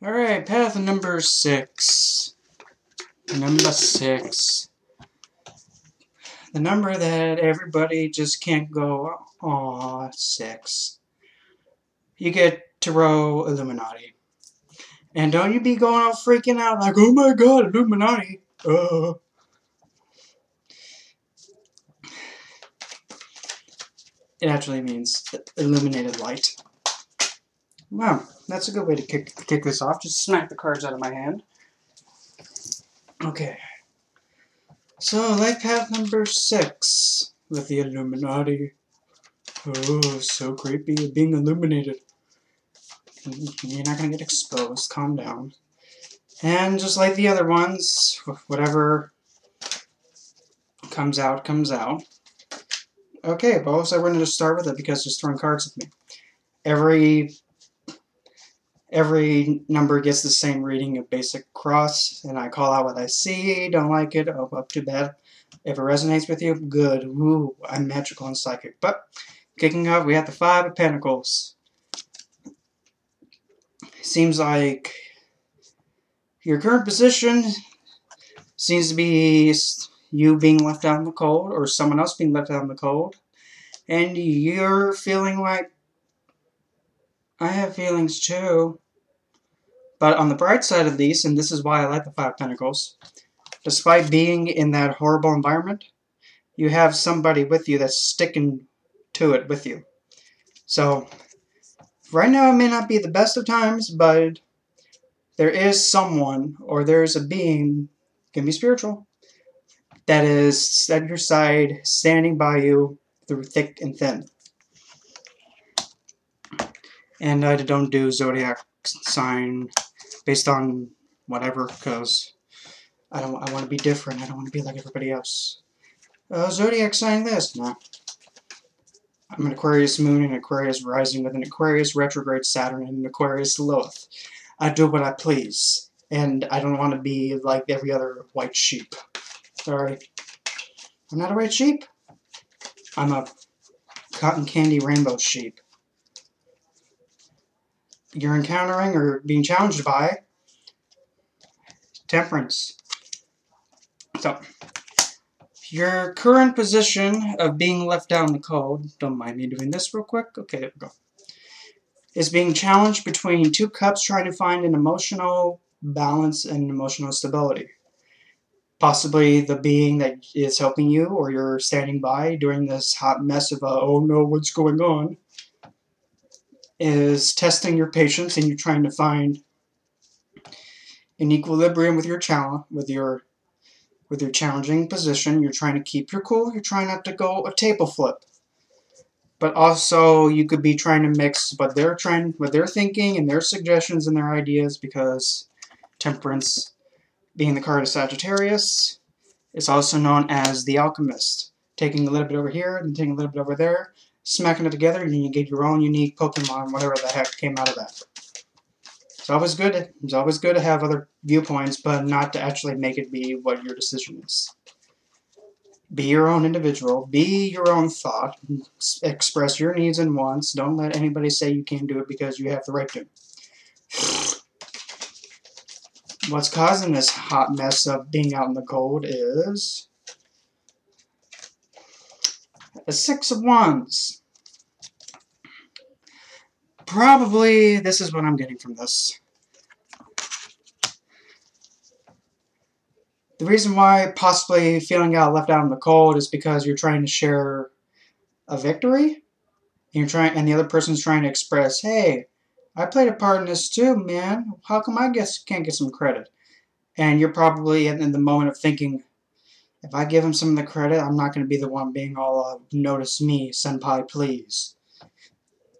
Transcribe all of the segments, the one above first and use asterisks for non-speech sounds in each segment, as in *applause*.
Alright, path number six. Number six. The number that everybody just can't go, aw, six. You get Tarot Illuminati. And don't you be going all freaking out like, oh my god, Illuminati. Uh. It actually means illuminated light. Wow, that's a good way to kick, kick this off. Just smack the cards out of my hand. Okay. So, life path number six with the Illuminati. Oh, so creepy. Being illuminated. You're not going to get exposed. Calm down. And just like the other ones, whatever comes out, comes out. Okay, well, I we're to start with it because just throwing cards at me. Every every number gets the same reading of basic cross, and I call out what I see, don't like it, oh, up too bad. If it resonates with you, good. Woo, I'm magical and psychic. But, kicking off, we have the Five of Pentacles. Seems like your current position seems to be you being left out in the cold, or someone else being left out in the cold, and you're feeling like I have feelings too. But on the bright side of these, and this is why I like the Five Pentacles, despite being in that horrible environment, you have somebody with you that's sticking to it with you. So, right now it may not be the best of times, but there is someone, or there's a being, can be spiritual, that is at your side, standing by you through thick and thin. And I don't do zodiac sign based on whatever, because I don't. I want to be different. I don't want to be like everybody else. Uh, zodiac sign this. No. I'm an Aquarius moon and Aquarius rising with an Aquarius retrograde Saturn and an Aquarius Lilith. I do what I please, and I don't want to be like every other white sheep. Sorry. I'm not a white sheep. I'm a cotton candy rainbow sheep you're encountering or being challenged by temperance. So, your current position of being left down the cold, don't mind me doing this real quick, okay, there we go, is being challenged between two cups trying to find an emotional balance and emotional stability. Possibly the being that is helping you or you're standing by during this hot mess of, uh, oh no, what's going on? Is testing your patience and you're trying to find an equilibrium with your challenge with your with your challenging position. You're trying to keep your cool. You're trying not to go a table flip. But also you could be trying to mix what they're trying what they're thinking and their suggestions and their ideas because temperance being the card of Sagittarius is also known as the alchemist. Taking a little bit over here and taking a little bit over there smacking it together, and you get your own unique Pokemon, whatever the heck came out of that. It's always good. It's always good to have other viewpoints, but not to actually make it be what your decision is. Be your own individual. Be your own thought. Express your needs and wants. Don't let anybody say you can't do it because you have the right to. *sighs* What's causing this hot mess of being out in the cold is the Six of Wands. Probably this is what I'm getting from this. The reason why possibly feeling out left out in the cold is because you're trying to share a victory. And you're trying, and the other person's trying to express, "Hey, I played a part in this too, man. How come I guess can't get some credit?" And you're probably in the moment of thinking, if I give him some of the credit, I'm not going to be the one being all, uh, notice me, senpai, please.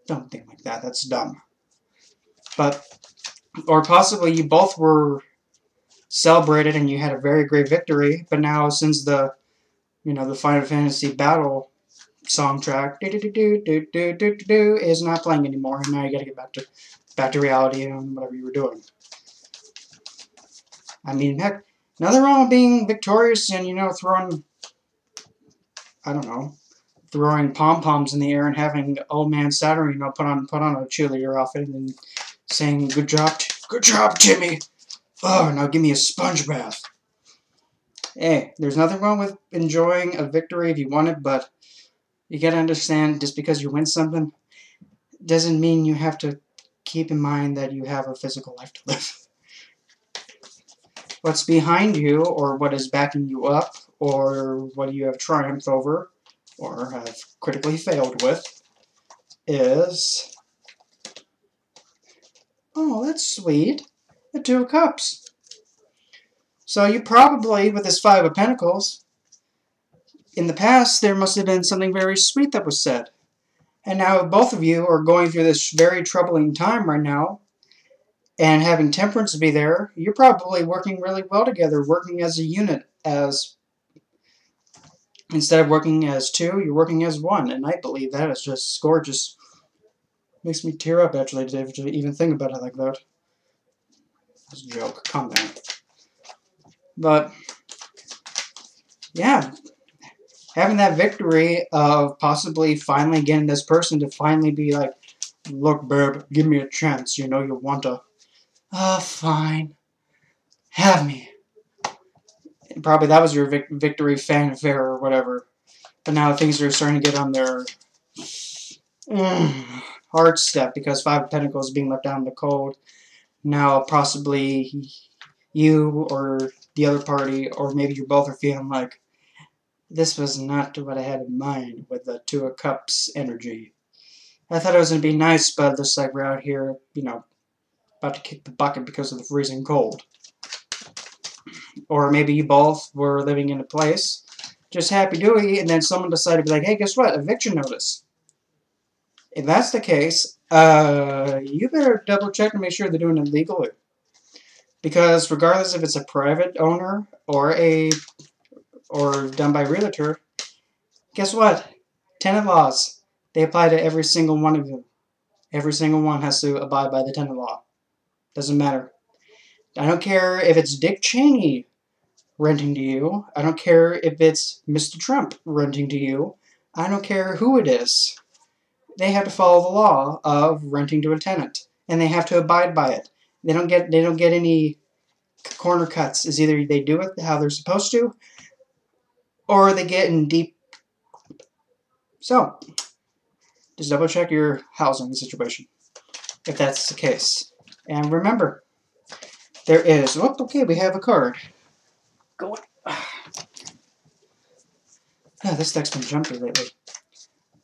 Don't think like that. That's dumb. But, or possibly you both were celebrated and you had a very great victory, but now since the, you know, the Final Fantasy battle song track do, do, do, do, do, do, do, is not playing anymore, and now you gotta get back to back to reality and whatever you were doing. I mean, heck, Nothing wrong with being victorious and, you know, throwing, I don't know, throwing pom-poms in the air and having old man Saturn, you know, put on put on a cheerleader outfit and saying, good job, Good job, Timmy. Oh, now give me a sponge bath. Hey, there's nothing wrong with enjoying a victory if you want it, but you gotta understand just because you win something doesn't mean you have to keep in mind that you have a physical life to live. What's behind you, or what is backing you up, or what you have triumphed over, or have critically failed with, is... Oh, that's sweet. The Two of Cups. So you probably, with this Five of Pentacles, in the past, there must have been something very sweet that was said. And now both of you are going through this very troubling time right now, and having Temperance be there, you're probably working really well together, working as a unit, as instead of working as two, you're working as one, and I believe that is just gorgeous. Makes me tear up, actually, to even think about it like that. That's a joke. Come down. But, yeah, having that victory of possibly finally getting this person to finally be like, look, babe, give me a chance. You know you want to. Uh, fine. Have me. Probably that was your vic victory fanfare or whatever. But now things are starting to get on their mm, hard step because Five of Pentacles is being left out in the cold. Now possibly you or the other party, or maybe you both are feeling like this was not what I had in mind with the Two of Cups energy. I thought it was going to be nice, but it looks like we're out here, you know, about to kick the bucket because of the freezing cold. Or maybe you both were living in a place, just happy-doing, it, and then someone decided to be like, hey, guess what? Eviction notice. If that's the case, uh, you better double-check and make sure they're doing it legally. Because regardless if it's a private owner or a or done by a realtor, guess what? Tenant laws. They apply to every single one of you. Every single one has to abide by the tenant law. Doesn't matter. I don't care if it's Dick Cheney renting to you. I don't care if it's Mr. Trump renting to you. I don't care who it is. They have to follow the law of renting to a tenant, and they have to abide by it. They don't get they don't get any corner cuts. Is either they do it how they're supposed to, or they get in deep. So, just double check your housing situation if that's the case. And remember, there is. Oh, okay, we have a card. Go on. *sighs* Yeah, this deck's been jumpy lately.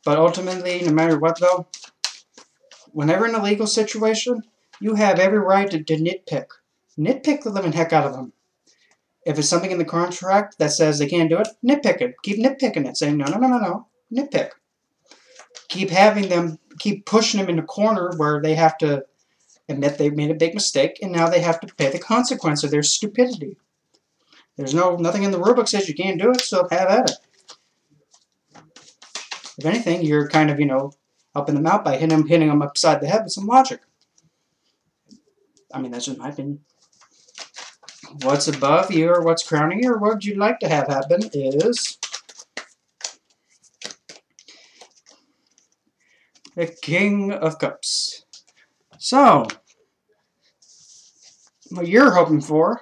But ultimately, no matter what, though, whenever in a legal situation, you have every right to, to nitpick. Nitpick the living heck out of them. If it's something in the contract that says they can't do it, nitpick it. Keep nitpicking it, saying, no, no, no, no, no, nitpick. Keep having them, keep pushing them in a corner where they have to admit they've made a big mistake, and now they have to pay the consequence of their stupidity. There's no nothing in the rulebook says you can't do it, so have at it. If anything, you're kind of, you know, helping them out by hitting them, hitting them upside the head with some logic. I mean, that's just my opinion what's above you or what's crowning you or what would you'd like to have happen is the King of Cups. So, what you're hoping for,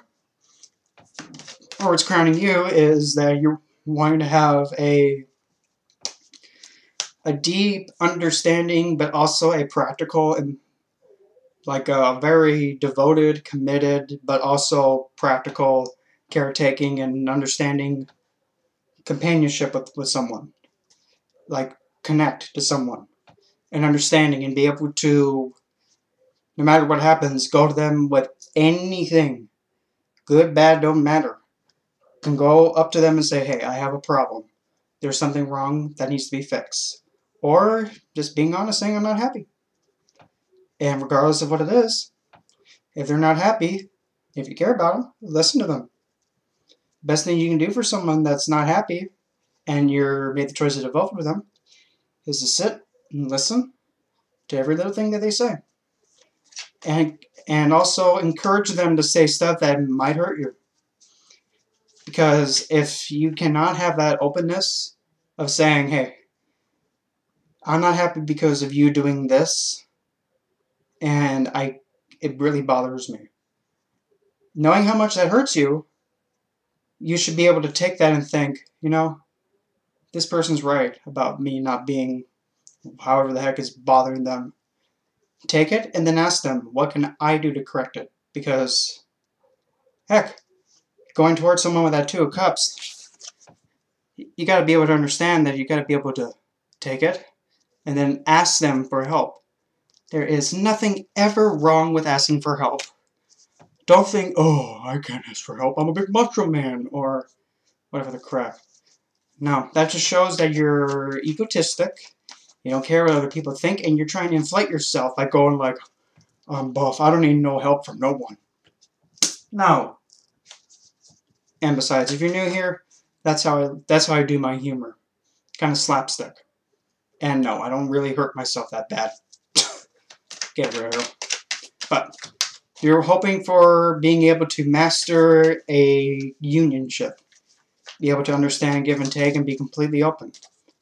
or what's crowning you, is that you're wanting to have a a deep understanding, but also a practical and like a very devoted, committed, but also practical caretaking and understanding companionship with, with someone. Like connect to someone and understanding and be able to, no matter what happens, go to them with anything. Good, bad, don't matter. You Can go up to them and say, hey, I have a problem. There's something wrong that needs to be fixed. Or just being honest saying I'm not happy. And regardless of what it is, if they're not happy, if you care about them, listen to them. Best thing you can do for someone that's not happy and you're made the choice to develop with them is to sit and listen to every little thing that they say. And and also encourage them to say stuff that might hurt you. Because if you cannot have that openness of saying, hey, I'm not happy because of you doing this, and I it really bothers me. Knowing how much that hurts you, you should be able to take that and think, you know, this person's right about me not being however the heck is bothering them. Take it and then ask them, what can I do to correct it? Because, heck, going towards someone with that Two of Cups, you got to be able to understand that you got to be able to take it and then ask them for help. There is nothing ever wrong with asking for help. Don't think, oh, I can't ask for help. I'm a big macho man, or whatever the crap. No, that just shows that you're egotistic. You don't care what other people think, and you're trying to inflate yourself by going like, I'm buff. I don't need no help from no one. No. And besides, if you're new here, that's how I that's how I do my humor. Kind of slapstick. And no, I don't really hurt myself that bad. *laughs* Get real. But you're hoping for being able to master a unionship. Be able to understand give and take and be completely open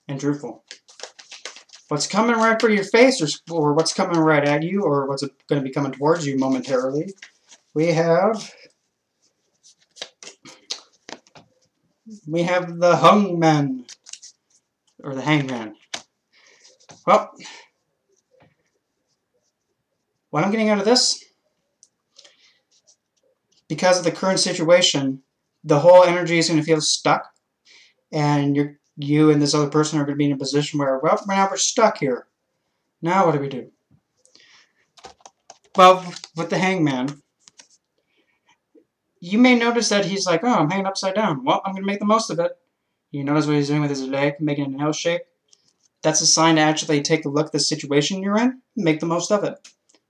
and truthful. What's coming right for your face or, or what's coming right at you or what's going to be coming towards you momentarily. We have we have the hungman or the hangman. Well, what I'm getting out of this, because of the current situation, the whole energy is going to feel stuck, and you're, you and this other person are going to be in a position where, well, right now we're stuck here. Now what do we do? Well, with the hangman, you may notice that he's like, oh, I'm hanging upside down. Well, I'm going to make the most of it. You notice what he's doing with his leg, making an L shape? that's a sign to actually take a look at the situation you're in, make the most of it.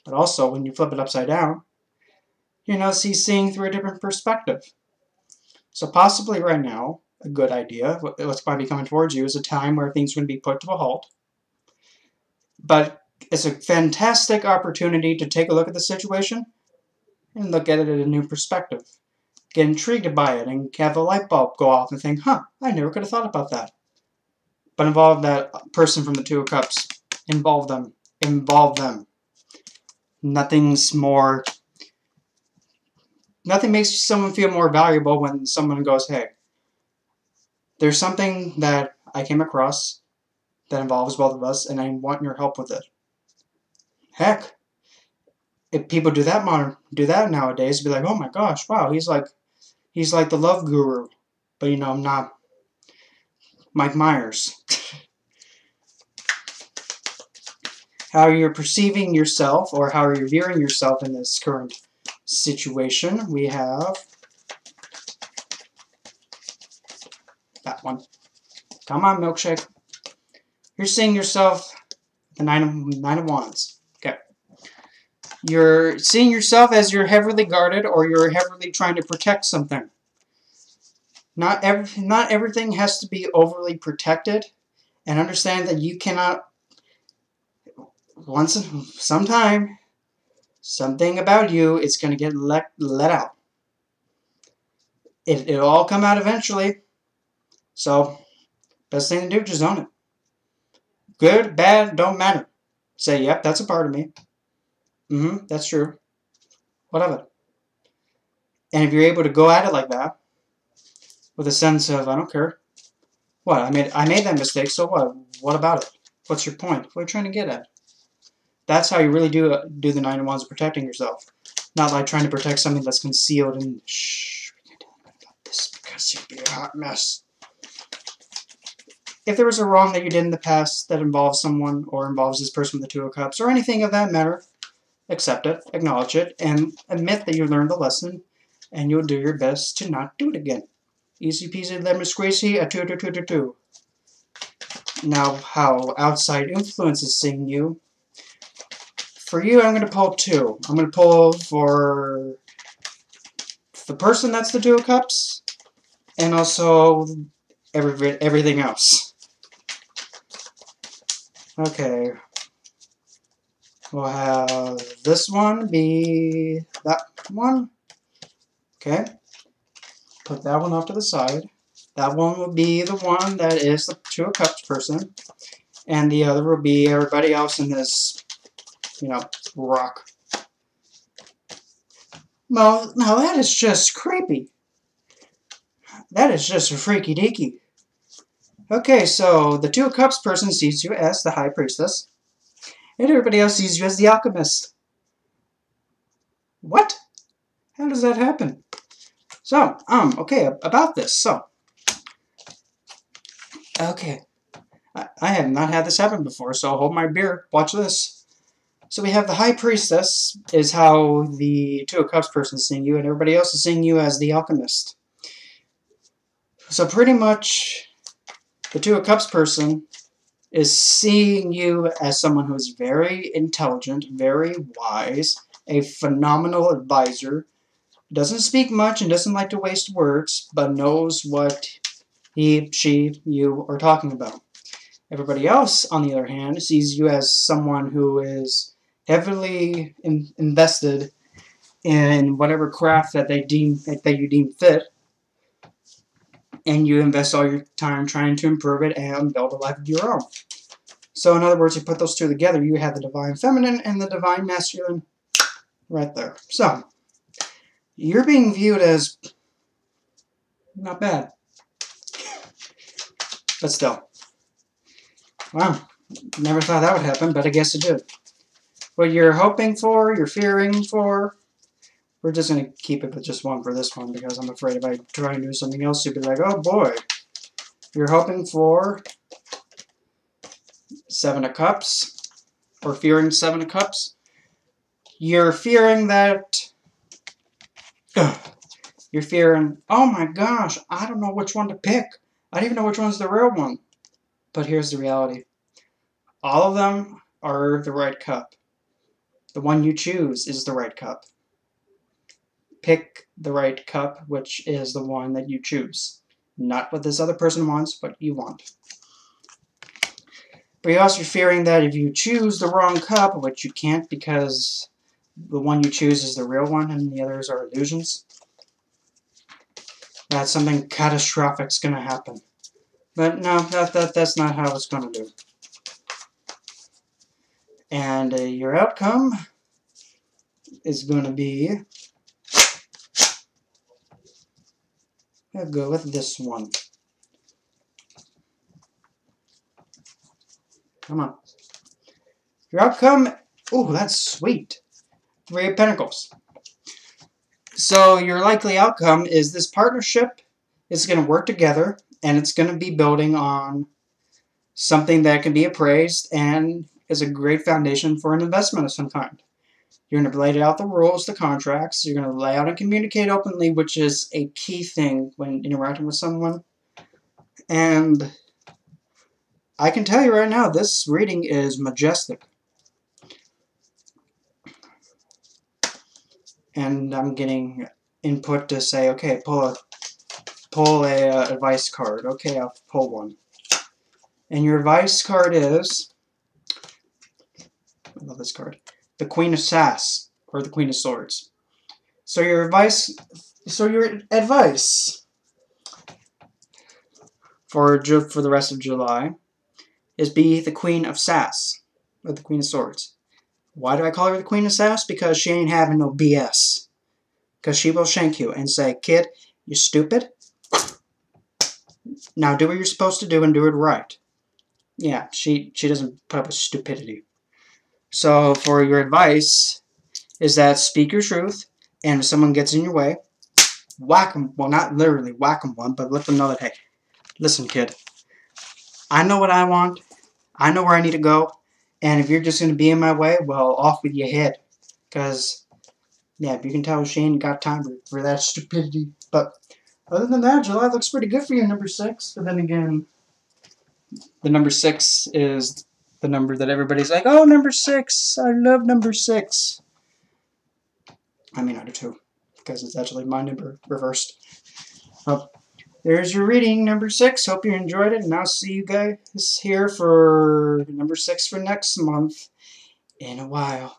But also, when you flip it upside down, you notice he's seeing through a different perspective. So possibly right now, a good idea, what's going to be coming towards you, is a time where things are going to be put to a halt. But it's a fantastic opportunity to take a look at the situation and look at it at a new perspective. Get intrigued by it and have a light bulb go off and think, huh, I never could have thought about that but involve that person from the Two of Cups. Involve them. Involve them. Nothing's more... Nothing makes someone feel more valuable when someone goes, hey, there's something that I came across that involves both of us, and I want your help with it. Heck, if people do that modern, do that nowadays, be like, oh my gosh, wow, he's like, he's like the love guru, but you know, I'm not Mike Myers. *laughs* how you're perceiving yourself or how you're viewing yourself in this current situation. We have that one. Come on, milkshake. You're seeing yourself the nine of nine of wands. Okay. You're seeing yourself as you're heavily guarded or you're heavily trying to protect something. Not every, not everything has to be overly protected and understand that you cannot once sometime something about you is going to get let, let out. It, it'll all come out eventually. So, best thing to do, just own it. Good, bad, don't matter. Say, yep, that's a part of me. Mm-hmm, that's true. What of it? And if you're able to go at it like that, with a sense of, I don't care. What, I made I made that mistake, so what? What about it? What's your point? What are you trying to get at? That's how you really do do the nine of wands protecting yourself. Not like trying to protect something that's concealed and shh, we can't about this because you'd be a hot mess. If there was a wrong that you did in the past that involves someone or involves this person with the Two of Cups or anything of that matter, accept it, acknowledge it, and admit that you learned the lesson and you'll do your best to not do it again. Easy peasy lemon squeezy, a two two two two two. Now, how outside influence is seeing you for you, I'm going to pull two. I'm going to pull for the person that's the Two of Cups, and also every, everything else. Okay. We'll have this one be that one. Okay. Put that one off to the side. That one will be the one that is the Two of Cups person. And the other will be everybody else in this you know, rock. Well, now that is just creepy. That is just a freaky deaky. Okay, so the Two of Cups person sees you as the High Priestess, and everybody else sees you as the Alchemist. What? How does that happen? So, um, okay, about this. So, okay. I, have not had this happen before, so hold my beer. Watch this. So we have the High Priestess, is how the Two of Cups person is seeing you, and everybody else is seeing you as the Alchemist. So pretty much, the Two of Cups person is seeing you as someone who is very intelligent, very wise, a phenomenal advisor, doesn't speak much and doesn't like to waste words, but knows what he, she, you are talking about. Everybody else, on the other hand, sees you as someone who is heavily in, invested in whatever craft that they deem that you deem fit, and you invest all your time trying to improve it and build a life of your own. So, in other words, you put those two together, you have the divine feminine and the divine masculine right there. So, you're being viewed as not bad. But still. Wow. Never thought that would happen, but I guess it did. What you're hoping for, you're fearing for, we're just going to keep it with just one for this one because I'm afraid if I try and do something else, you'd be like, oh boy. You're hoping for Seven of Cups, or fearing Seven of Cups. You're fearing that Ugh. You're fearing, oh my gosh, I don't know which one to pick. I don't even know which one's the real one. But here's the reality. All of them are the right cup. The one you choose is the right cup. Pick the right cup, which is the one that you choose. Not what this other person wants, but you want. But you're also fearing that if you choose the wrong cup, which you can't because the one you choose is the real one and the others are illusions, that something catastrophic is going to happen. But no, that, that that's not how it's going to do. And uh, your outcome is going to be... I'll go with this one. Come on. Your outcome... Oh, that's sweet. Three of Pentacles. So your likely outcome is this partnership is going to work together and it's going to be building on something that can be appraised and is a great foundation for an investment of some kind. You're going to lay out the rules, the contracts. You're going to lay out and communicate openly, which is a key thing when interacting with someone. And I can tell you right now, this reading is majestic. and I'm getting input to say, okay, pull a pull a uh, advice card. Okay, I'll pull one. And your advice card is, I love this card, the Queen of Sass, or the Queen of Swords. So your advice, so your advice for for the rest of July is be the Queen of Sass, or the Queen of Swords. Why do I call her the Queen of Sass? Because she ain't having no BS. Because she will shank you and say, kid, you stupid? Now do what you're supposed to do and do it right. Yeah, she, she doesn't put up with stupidity. So for your advice is that speak your truth, and if someone gets in your way, whack them. Well, not literally whack them one, but let them know that, hey, listen, kid, I know what I want. I know where I need to go. And if you're just going to be in my way, well, off with your head. Because, yeah, if you can tell Shane got time for, for that *laughs* stupidity. But other than that, July looks pretty good for you, number six. But then again, the number six is the number that everybody's like, oh, number six, I love number six. I mean, I do too, because it's actually my number reversed. Oh, there's your reading, number six. Hope you enjoyed it, and I'll see you guys here for number six for next month in a while.